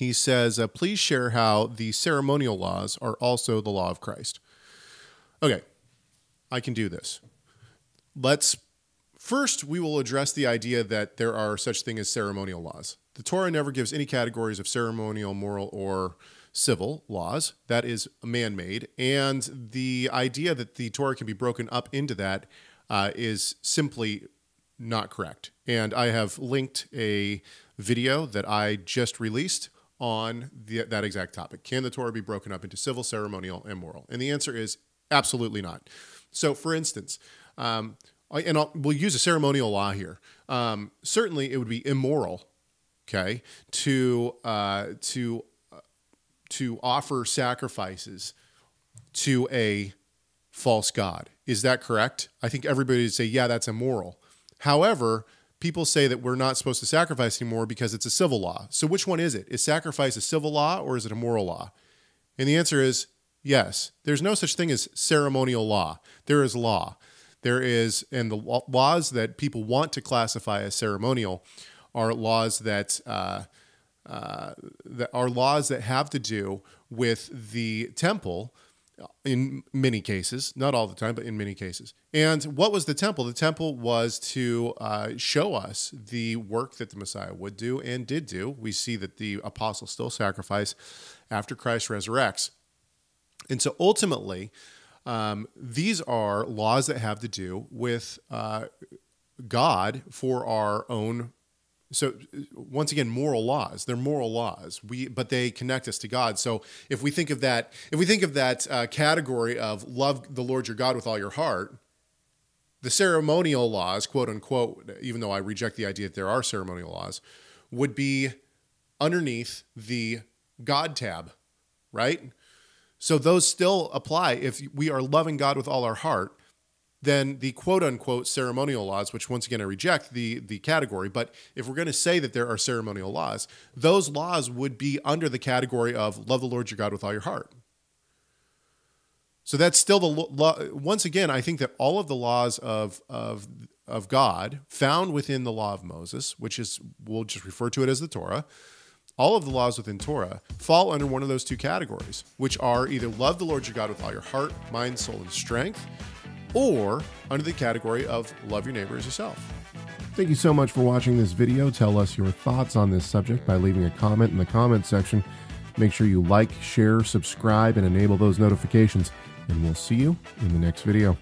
He says, uh, please share how the ceremonial laws are also the law of Christ. Okay, I can do this. Let's first we will address the idea that there are such thing as ceremonial laws. The Torah never gives any categories of ceremonial, moral, or civil laws. That is man-made, and the idea that the Torah can be broken up into that uh, is simply not correct. And I have linked a video that I just released on the, that exact topic. Can the Torah be broken up into civil, ceremonial, and moral? And the answer is absolutely not. So, for instance, um, and I'll, we'll use a ceremonial law here. Um, certainly, it would be immoral, okay, to uh, to uh, to offer sacrifices to a false god. Is that correct? I think everybody would say, yeah, that's immoral. However, people say that we're not supposed to sacrifice anymore because it's a civil law. So which one is it? Is sacrifice a civil law or is it a moral law? And the answer is yes. There's no such thing as ceremonial law. There is law. There is, and the laws that people want to classify as ceremonial are laws that uh, uh, that are laws that have to do with the temple in many cases, not all the time, but in many cases. And what was the temple? The temple was to uh, show us the work that the Messiah would do and did do. We see that the apostles still sacrifice after Christ resurrects. And so ultimately, um, these are laws that have to do with uh, God for our own so once again moral laws they're moral laws. We but they connect us to god. So if we think of that if we think of that uh, category of love the lord your god with all your heart the ceremonial laws quote unquote even though i reject the idea that there are ceremonial laws would be underneath the god tab right? So those still apply if we are loving god with all our heart then the quote unquote ceremonial laws, which once again I reject the, the category, but if we're going to say that there are ceremonial laws, those laws would be under the category of love the Lord your God with all your heart. So that's still the law. Once again, I think that all of the laws of, of, of God found within the law of Moses, which is, we'll just refer to it as the Torah, all of the laws within Torah fall under one of those two categories, which are either love the Lord your God with all your heart, mind, soul, and strength, or under the category of love your neighbor as yourself. Thank you so much for watching this video. Tell us your thoughts on this subject by leaving a comment in the comment section. Make sure you like, share, subscribe, and enable those notifications. And we'll see you in the next video.